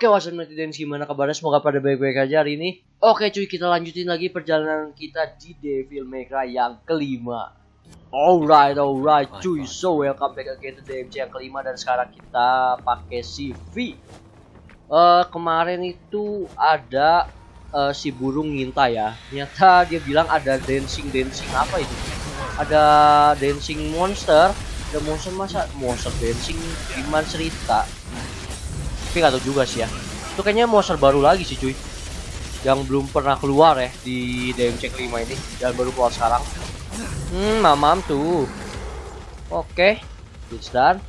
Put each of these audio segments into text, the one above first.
Oke, wassalam netizen gimana kabarnya? Semoga pada baik-baik aja hari ini. Oke cuy, kita lanjutin lagi perjalanan kita di Devil May Cry yang kelima. Alright, alright cuy. So, welcome back again to DMC yang kelima dan sekarang kita pakai CV. Uh, kemarin itu ada uh, si burung ngintai ya. Ternyata dia bilang ada dancing-dancing apa itu? Ada dancing monster. Ada monster masa monster dancing gimana cerita? Tapi nggak tahu juga sih ya. Itu kayaknya monster baru lagi sih cuy. Yang belum pernah keluar ya di DMC kelima ini. Dan baru keluar sekarang. Hmm mamam tuh. Oke. Okay. it's done.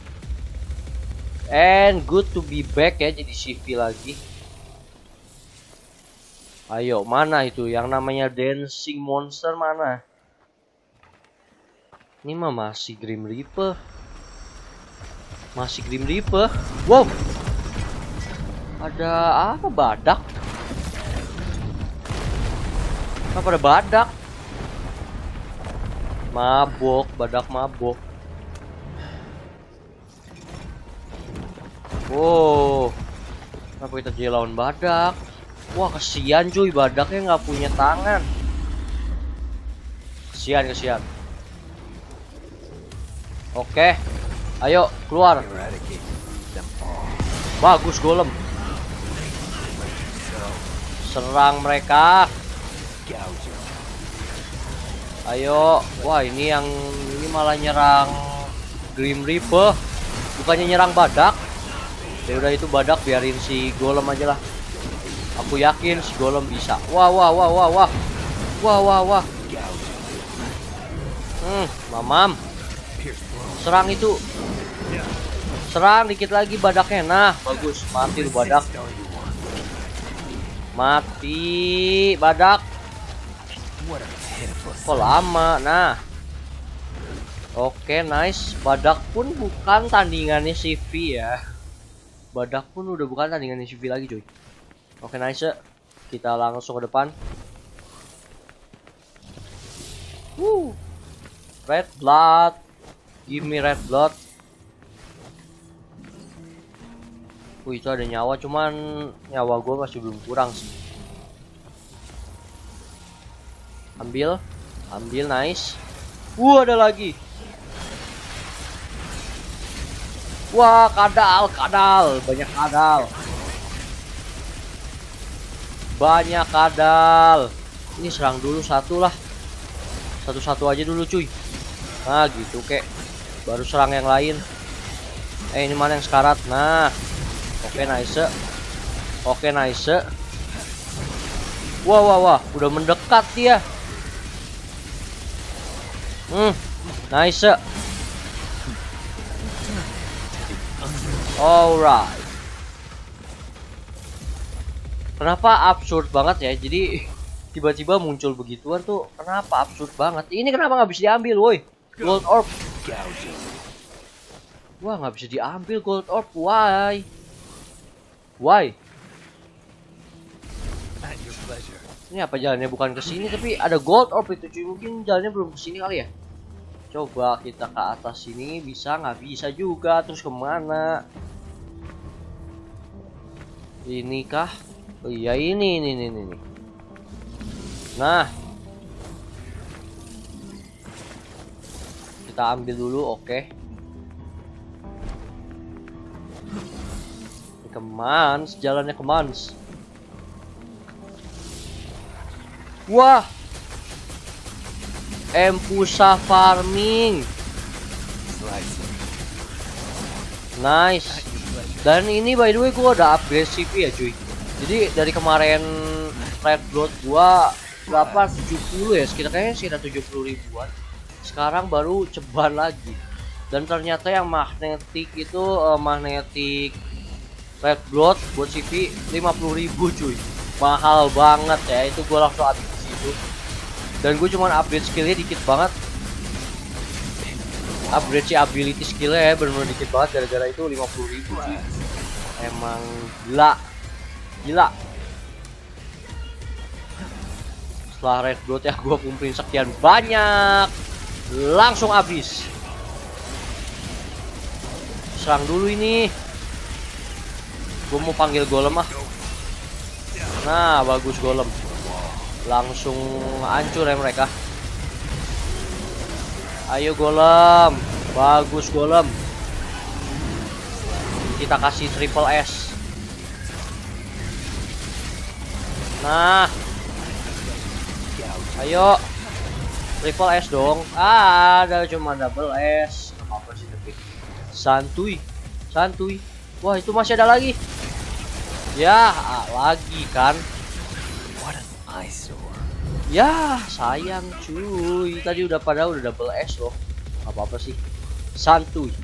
And good to be back ya jadi CV lagi. Ayo mana itu? Yang namanya dancing monster mana? Ini mah masih Grim Reaper. Masih Grim Reaper? Wow ada apa badak? Apa ada badak? Mabok, badak mabok. Wow. Kenapa kita jadi lawan badak? Wah, kesian cuy, badaknya nggak punya tangan. Kesian, kesian. Oke. Ayo, keluar. Bagus golem serang mereka ayo wah ini yang ini malah nyerang Grim Reaper bukannya nyerang badak ya udah itu badak biarin si golem aja lah aku yakin si golem bisa wah wah wah wah wah wah wah wah hmm mamam serang itu serang dikit lagi badaknya nah bagus mati badak Mati badak. Kok lama? Nah. Oke, nice. Badak pun bukan tandingannya CV ya. Badak pun udah bukan tandingannya CV lagi, cuy. Oke, nice. Kita langsung ke depan. Woo. Red blood. Give me red blood. Wih itu ada nyawa cuman nyawa gue masih belum kurang sih. Ambil Ambil nice. Wah ada lagi. Wah kadal kadal Banyak kadal. Banyak kadal. Ini serang dulu satu lah. Satu-satu aja dulu cuy. Nah gitu kek. Baru serang yang lain. Eh ini mana yang sekarat? Nah Oke nice. Oke nice. Wah wah wah, udah mendekat dia. Hmm, nice. Alright. Kenapa absurd banget ya? Jadi tiba-tiba muncul begituan tuh kenapa absurd banget? Ini kenapa nggak bisa diambil, woi? Gold orb. Wah nggak bisa diambil gold orb, why? Why? Ini apa jalannya bukan ke sini tapi ada gold orb itu cuy. Mungkin jalannya belum ke sini kali ya. Coba kita ke atas sini bisa nggak bisa juga. Terus ke mana? Ini kah? Oh iya ini ini ini ini. Nah. Kita ambil dulu oke. Okay. Ke Mans, jalannya ke Mans. Wah. Empusa farming. Nice. Dan ini by the way gua udah upgrade CP ya cuy. Jadi dari kemarin red blood gua berapa 70 ya sekitar kayaknya sekitar 70 ribuan. Sekarang baru ceban lagi. Dan ternyata yang magnetik itu uh, magnetik Red Blood buat CV 50.000 cuy. Mahal banget ya. Itu gue langsung habis di situ. Dan gue cuman upgrade skillnya dikit banget. Upgrade si ability skillnya ya benar-benar dikit banget. Gara-gara itu 50.000 cuy. Emang gila. Gila. Setelah red blood ya gue kumpulin sekian banyak. Langsung habis. Serang dulu ini Gue mau panggil golem ah. Nah, bagus golem. Langsung hancur ya mereka. Ayo golem. Bagus golem. Kita kasih triple S. Nah. Ayo. Triple S dong. Ah, ada cuma double S. Apa sih tapi. Santuy. Santuy. Wah, itu masih ada lagi. Ya, lagi kan. Ya, sayang cuy. Tadi udah pada udah double S loh. Apa-apa sih. Santuy.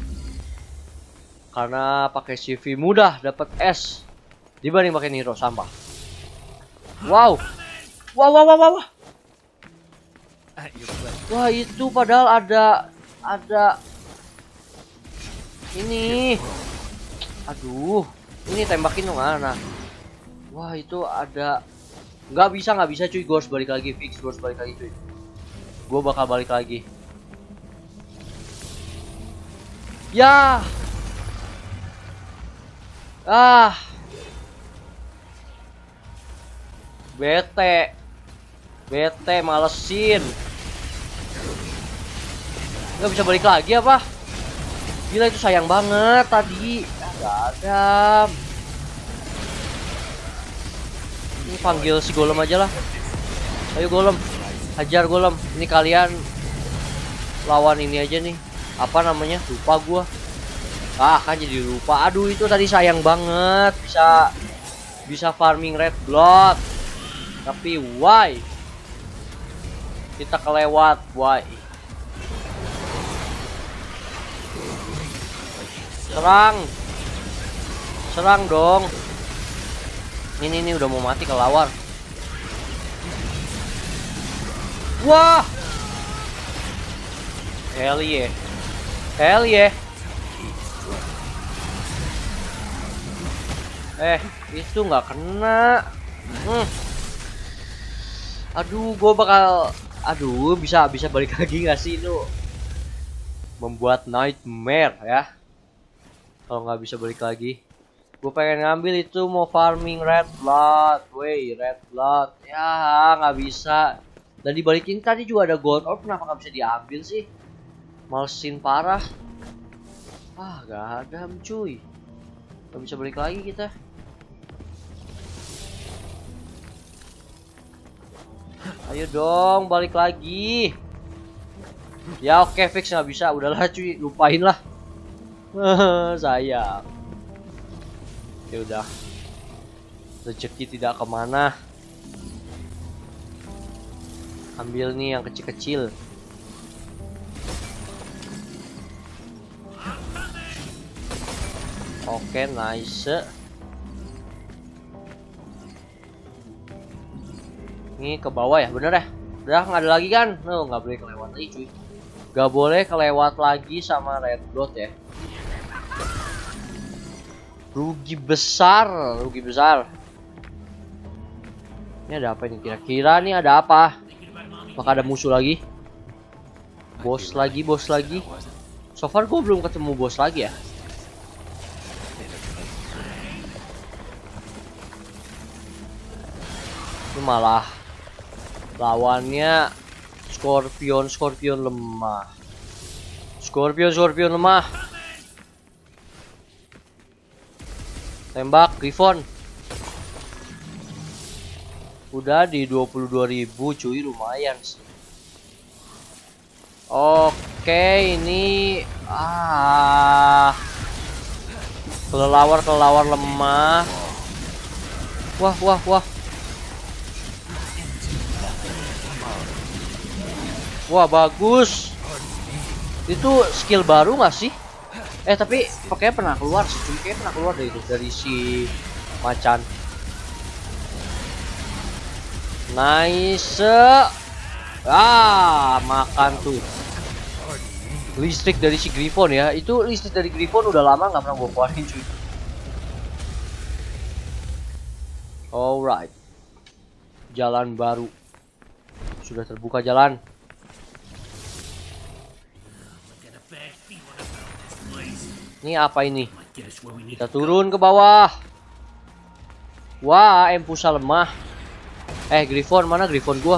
Karena pakai CV mudah dapat S dibanding pakai Niro sampah. Wow. Wow, wow, wow, wow. Wah, itu padahal ada ada ini. Aduh, ini tembakin dong mana? Wah, itu ada nggak bisa nggak bisa cuy, gue harus balik lagi fix, gue harus balik lagi cuy. Gue bakal balik lagi. Ya. Ah. Bete. Bete malesin. Nggak bisa balik lagi apa? Gila itu sayang banget tadi. Gak ada. Ini panggil si golem aja lah. Ayo golem. Hajar golem. Ini kalian lawan ini aja nih. Apa namanya? Lupa gua. Ah, kan jadi lupa. Aduh, itu tadi sayang banget bisa bisa farming red blood. Tapi why? Kita kelewat, why? Serang. Serang dong. Ini ini udah mau mati kelawar. Wah. Hell yeah. Hell yeah. Eh, itu nggak kena. Hmm. Aduh, gue bakal aduh bisa bisa balik lagi nggak sih itu membuat nightmare ya kalau nggak bisa balik lagi gue pengen ngambil itu mau farming red blood. Wey red blood. Ya nggak bisa. Dan dibalikin tadi juga ada gold orb kenapa nggak bisa diambil sih? Malesin parah. Ah gak ada cuy. Nggak bisa balik lagi kita. Ayo dong, balik lagi. Ya oke okay, fix. Nggak bisa, udahlah cuy, lupain lah. Sayang. Ya udah. Rezeki tidak ke mana. Ambil nih yang kecil-kecil. Oke, okay, nice. Ini ke bawah ya, bener ya? Udah nggak ada lagi kan? No, nggak boleh kelewat lagi cuy. Gak boleh kelewat lagi sama red dot ya. Rugi besar, rugi besar. Ini ada apa ini kira-kira nih ada apa? Apakah ada musuh lagi? Bos lagi, bos lagi. So far gue belum ketemu bos lagi ya. Ini malah lawannya Scorpion Scorpion lemah Scorpion Scorpion lemah tembak Griffon. Udah di 22.000 cuy lumayan sih. Oke ini ah. Kelelawar kelelawar lemah. Wah wah wah. Wah bagus. Itu skill baru nggak sih? Eh tapi pokoknya pernah keluar sih. Cuma pernah keluar dari itu dari si macan. Nice. Ah makan tuh. Listrik dari si Griffon ya. Itu listrik dari Griffon udah lama nggak pernah gue keluarin cuy. Alright. Jalan baru. Sudah terbuka jalan. Ini apa ini? Kita turun ke bawah. Wah, Empusa lemah. Eh, Griffon mana Griffon gua?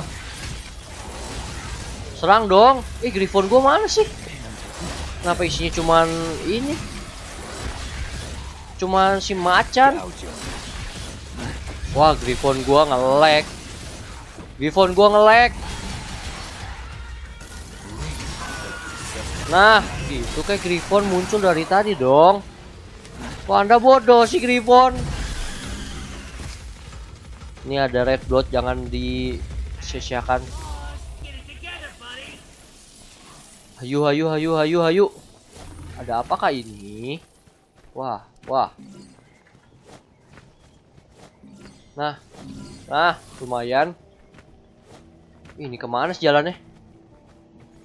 Serang dong. Eh, Griffon gua mana sih? Kenapa isinya cuman ini? Cuman si macan. Wah, Griffon gua ngelek. Griffon gua ngelek. Nah, itu kayak Griffon muncul dari tadi dong. Wah, Anda bodoh si Griffon. Ini ada red blood jangan disia-siakan. Hayu hayu hayu hayu hayu. Ada apakah ini? Wah, wah. Nah. Nah, lumayan. Ini ke mana sih jalannya?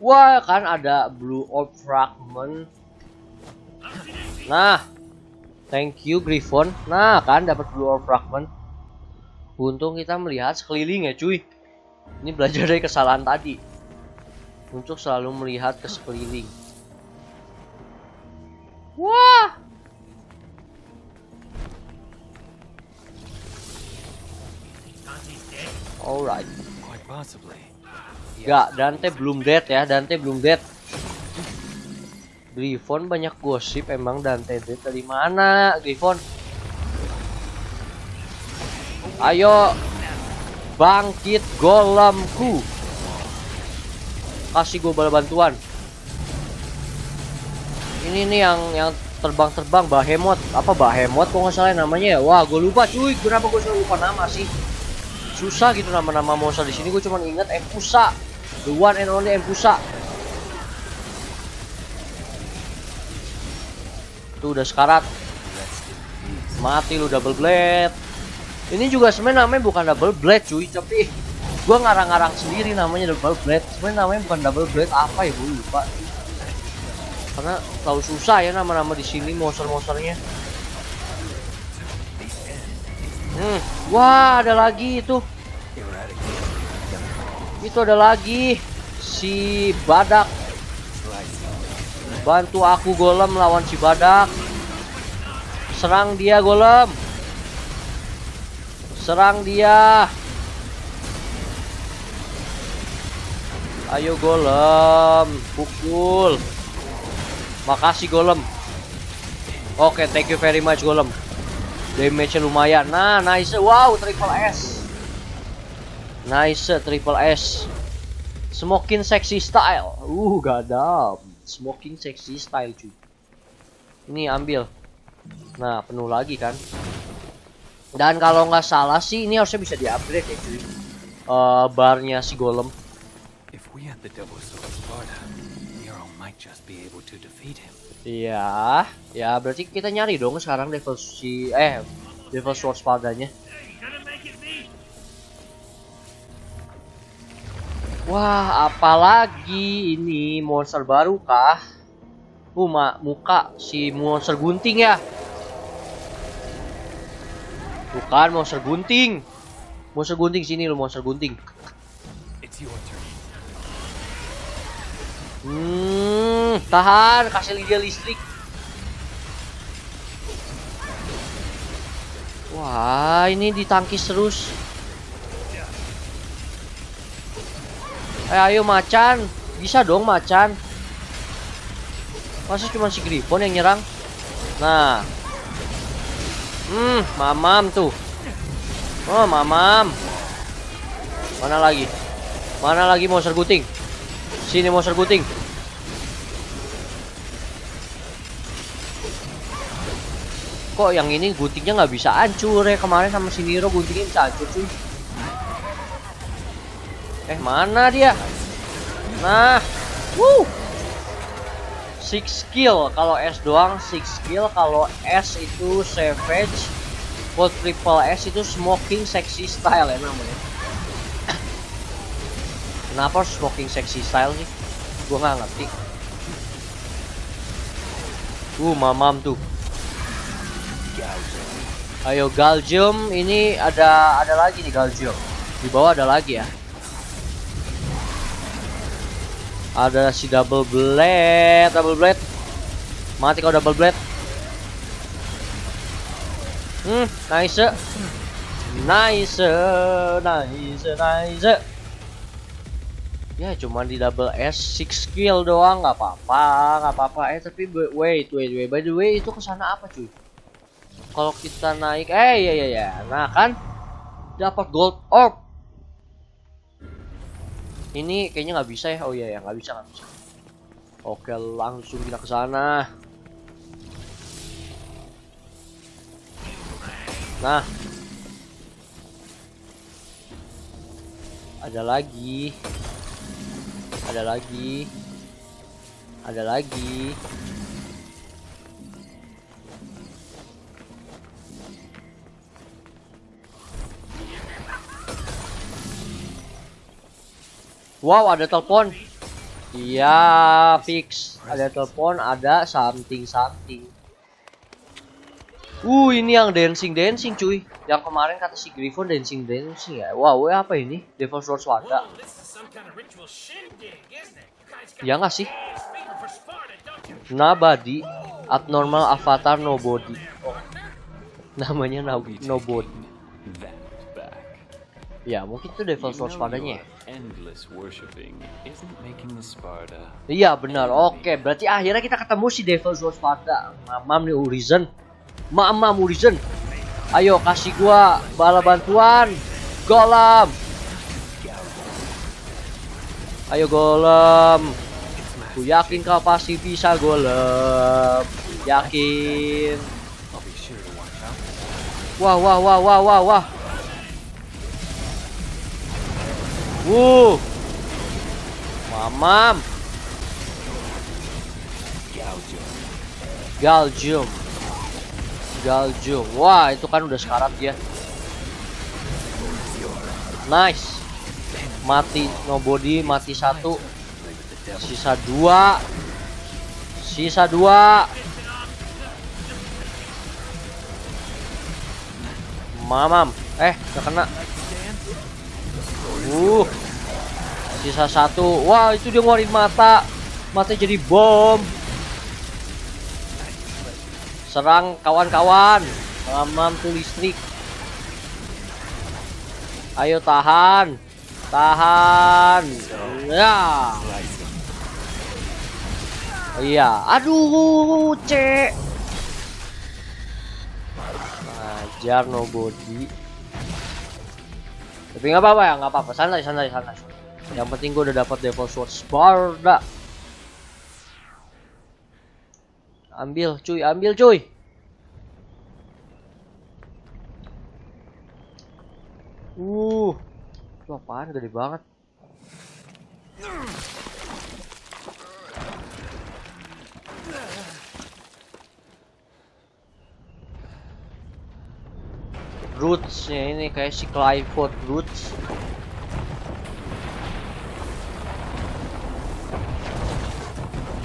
Wah, kan ada blue orb fragment. Nah. Thank you Griffon. Nah, kan dapat blue orb fragment. Untung kita melihat sekeliling ya cuy Ini belajar dari kesalahan tadi Untuk selalu melihat ke sekeliling Wah Alright Gak, Dante belum dead ya Dante belum dead. Griffon banyak gosip emang Dante dead dari mana Griffon? Ayo Bangkit golemku. Kasih gue bala bantuan. Ini nih yang yang terbang-terbang Bahemot. Apa Bahemot? Kok nggak salah namanya ya? Wah gue lupa cuy. Kenapa gue selalu lupa nama sih Susah gitu nama-nama monster di sini gue cuma inget Empusa The one and only Empusa Tuh udah sekarat Mati lu double blade ini juga sebenarnya namanya bukan double blade cuy, tapi gua ngarang-ngarang sendiri namanya double blade. Sebenarnya namanya bukan double blade apa ya gue lupa. Karena tahu susah ya nama-nama di sini monster-monsternya. Hmm, wah ada lagi itu. Itu ada lagi si badak. Bantu aku golem lawan si badak. Serang dia golem. Serang dia. Ayo golem, pukul. Makasih golem. Oke, okay, thank you very much golem. Damage lumayan. Nah, nice. Wow, triple S. Nice, triple S. Smoking sexy style. Uh, gadam. Smoking sexy style cuy. Ini ambil. Nah, penuh lagi kan. Dan kalau nggak salah sih ini harusnya bisa di-upgrade ya cuy. Uh, barnya si golem. Iya, ya berarti kita nyari dong sekarang level si eh level sword Spartanya. Wah, apalagi ini monster baru kah? Uh, muka si monster gunting ya. Bukan monster gunting. Monster gunting sini lo monster gunting. Hmm, tahan, kasih dia listrik. Wah, ini ditangkis terus. Eh, ayo macan. Bisa dong macan. Masih cuma si Griffon yang nyerang. Nah, Hmm, mamam tuh. Oh, mamam. Mana lagi? Mana lagi monster guting? Sini monster guting. Kok yang ini guntingnya nggak bisa hancur ya? Kemarin sama si Niro guntingnya bisa hancur cuy. Eh, mana dia? Nah. Wuh. Six skill. Kalau S doang six skill. Kalau S itu savage kalau triple S itu smoking sexy style ya namanya kenapa smoking sexy style sih? Gua nggak ngerti. Uh mamam tuh. Ayo galgium ini ada ada lagi nih galgium di bawah ada lagi ya ada si double blade, double blade. Mati kau double blade. Hmm, nice. Nice, nice, nice. Ya cuma di double S 6 skill doang nggak apa-apa, nggak apa-apa. Eh tapi wait, wait, wait. By the way itu ke sana apa cuy? Kalau kita naik, eh ya ya ya. Nah kan dapat gold orb. Ini kayaknya nggak bisa ya. Oh iya ya nggak bisa nggak bisa. Oke langsung kita ke sana. Nah. Ada lagi. Ada lagi. Ada lagi. Wow, ada telepon. Iya, fix. Ada telepon, ada something something. Uh, ini yang dancing dancing cuy. Yang kemarin kata si Griffon dancing dancing ya. Wow, apa ini? Devil Sword Swada. Ya nggak sih? Nobody, abnormal avatar nobody. Oh. Namanya no, nobody. Ya, mungkin itu Devil Sword Swadanya ya. Iya benar. Oke, berarti akhirnya kita ketemu si Devil Sword Spada. Mamam nih Urizen. Mama Murizen. Ayo kasih gua bala bantuan. Golem. Ayo golem. Ku yakin kau pasti bisa golem. Yakin. Wah wah wah wah wah wah. Wuh. Mamam. Galgium. Galgium. Wah, itu kan udah sekarat ya. Nice. Mati nobody, mati satu. Sisa dua. Sisa dua. Mamam. Eh, gak kena. Uh. Sisa satu. Wah, itu dia ngeluarin mata. Mata jadi bom. Serang kawan-kawan. Mamam tuh listrik. Ayo tahan. Tahan. Ya. Iya. Aduh, cek. Ajar nobody. Tapi nggak apa-apa ya, nggak apa-apa. Santai, santai, santai. Yang penting gue udah dapat Devil Sword Sparda. Ambil cuy, ambil cuy. Uh. Itu apaan gede banget. Rootsnya ini kayak si Clifford Roots.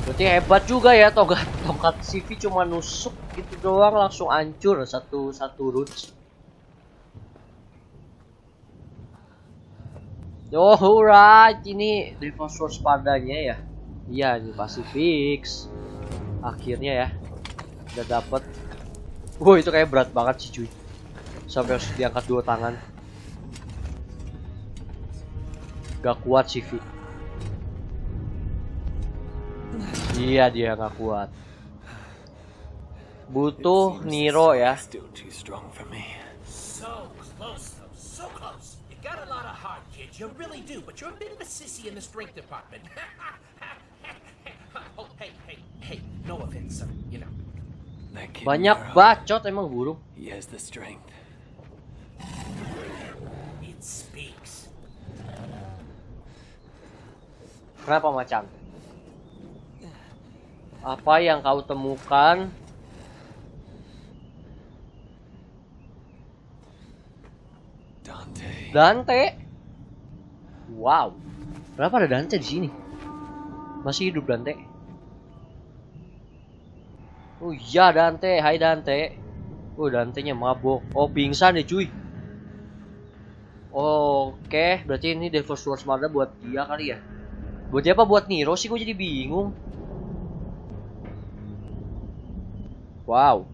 Berarti hebat juga ya tongkat tongkat CV cuma nusuk gitu doang langsung hancur satu satu roots. Oh right ini Devil Sword padanya ya. Iya ini pasti fix. Akhirnya ya udah dapet. Wow itu kayak berat banget sih cuy. Sampai harus diangkat dua tangan. Gak kuat CV. Iya dia nggak kuat. Butuh Niro ya. Still too strong for me. So close, though. So close. You got a lot of heart, kid. You really do. But you're a bit of a sissy in the strength department. oh, hey, hey, hey. No offense, son. You know. That kid Banyak bacot emang burung. He has the strength. Kenapa macan? Apa yang kau temukan? Dante. Dante. Wow. Kenapa ada Dante di sini? Masih hidup Dante? Oh iya Dante, hai Dante. Oh Dante-nya mabok. Oh pingsan deh cuy. Oke, berarti ini Devil Sword Smarda buat dia kali ya. Buat dia apa buat Niro sih gue jadi bingung. Wow.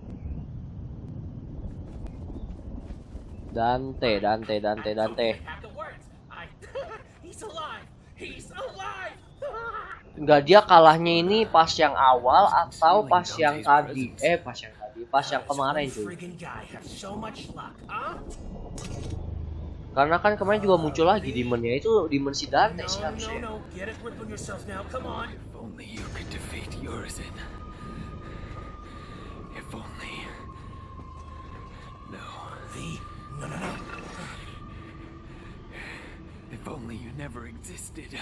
Dante, Dante, Dante, Dante. Enggak dia kalahnya ini pas yang awal atau pas yang tadi? Eh, pas yang tadi, pas yang kemarin cuy. Karena kan kemarin juga muncul lagi demonnya itu demon si Dante sih harusnya. no. No. No. If only you never existed.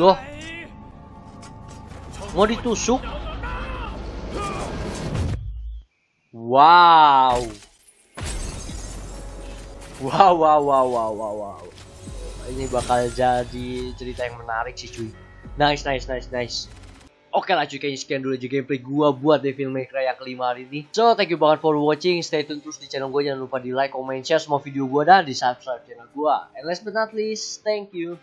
Loh. Mau ditusuk? Wow. Wow, wow, wow, wow, wow, wow. Ini bakal jadi cerita yang menarik sih cuy. Nice, nice, nice, nice. Oke lah cuy, kayaknya sekian dulu aja gameplay gua buat Devil May Cry yang kelima hari ini. So, thank you banget for watching. Stay tune terus di channel gua. Jangan lupa di like, comment, share semua video gua dan di subscribe channel gua. And last but not least, thank you.